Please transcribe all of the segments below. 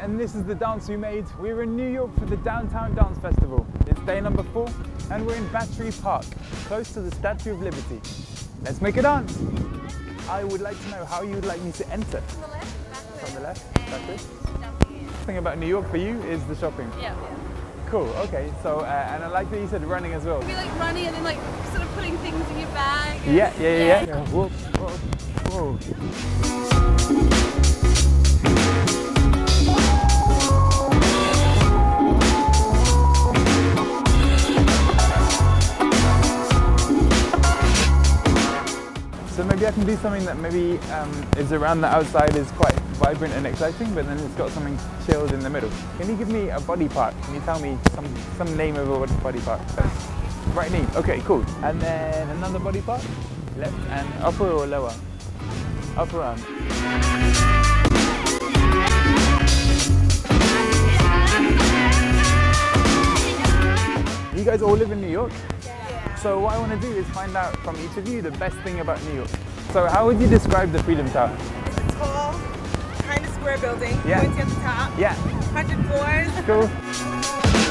and this is the dance we made. We're in New York for the Downtown Dance Festival. It's day number four, and we're in Battery Park, close to the Statue of Liberty. Let's make a dance. I would like to know how you would like me to enter. From the left, backwards. From the left, backwards. The thing about New York for you is the shopping. Yeah. Cool, okay, so, uh, and I like that you said running as well. Be like running and then like sort of putting things in your bag. and- Yeah, yeah, yeah, yeah. Whoa, whoa, whoa. So maybe I can do something that maybe um, is around the outside is quite vibrant and exciting, but then it's got something chilled in the middle. Can you give me a body part? Can you tell me some, some name of a body part? Right knee. Okay, cool. And then another body part? Left and upper or lower? Upper arm. You guys all live in New York? So what I want to do is find out from each of you the best thing about New York. So how would you describe the Freedom Tower? It's a tall, kind of square building, Yeah. pointy at the top, Yeah, 100 floors. cool.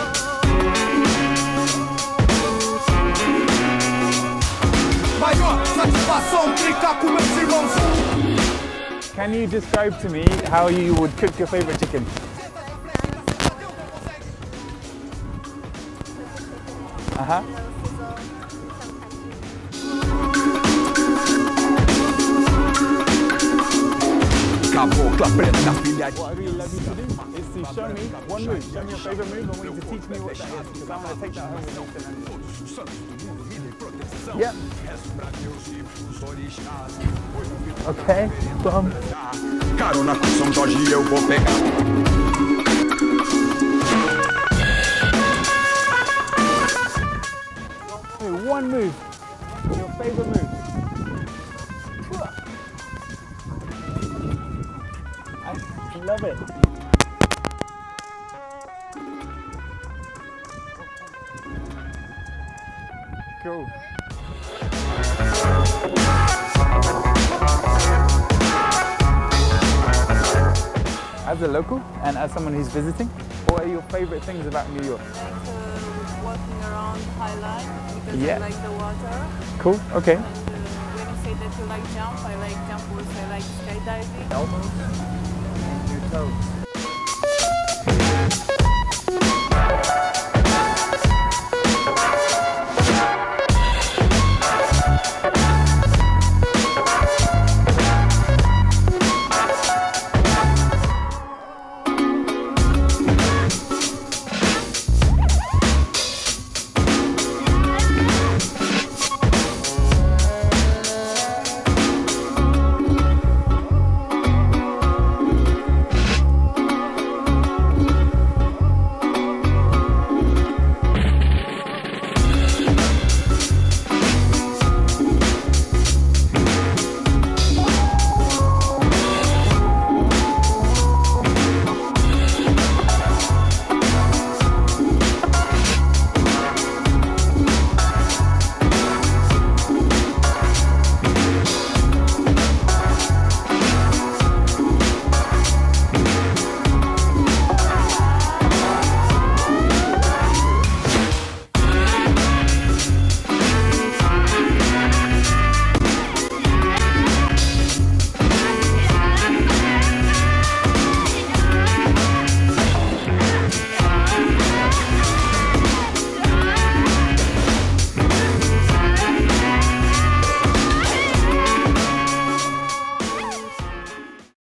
Maior satisfação brincar com meus irmãos. Can you describe to me how you would cook your favorite chicken? Uh-huh. Cabocla preta, filha de What I really love you to do is to show me one move. Show me your favorite move. I want you to teach me what that is because I'm going to take that home with me tonight. Yep. Okay. Bum. carona com São Jorge eu vou pegar. Love it. Cool. As a local and as someone who's visiting, what are your favorite things about New York? like uh, walking around High Line because Yeah. I like the water. Cool, okay. And uh, when you say that you like jump, I like jump also. I like skydiving. elbows toes.